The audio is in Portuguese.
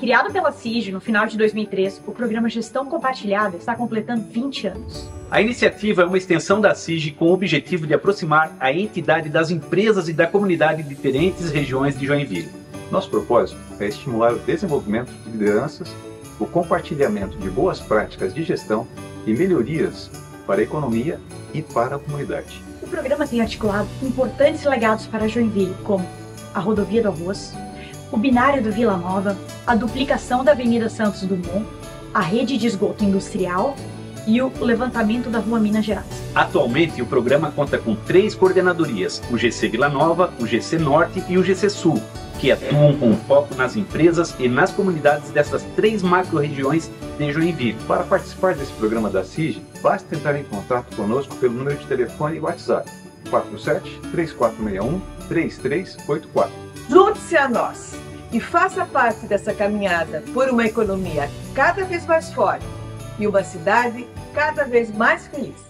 Criado pela CIG no final de 2003, o programa Gestão Compartilhada está completando 20 anos. A iniciativa é uma extensão da CIG com o objetivo de aproximar a entidade das empresas e da comunidade de diferentes regiões de Joinville. Nosso propósito é estimular o desenvolvimento de lideranças, o compartilhamento de boas práticas de gestão e melhorias para a economia e para a comunidade. O programa tem articulado importantes legados para Joinville, como a rodovia do Arroz, o binário do Vila Nova, a duplicação da Avenida Santos Dumont, a rede de esgoto industrial e o levantamento da Rua Minas Gerais. Atualmente, o programa conta com três coordenadorias: o GC Vila Nova, o GC Norte e o GC Sul, que atuam com foco nas empresas e nas comunidades dessas três macro-regiões de Joinville. Para participar desse programa da CIG, basta entrar em contato conosco pelo número de telefone e WhatsApp 47 3461 3384. Junte-se a nós e faça parte dessa caminhada por uma economia cada vez mais forte e uma cidade cada vez mais feliz.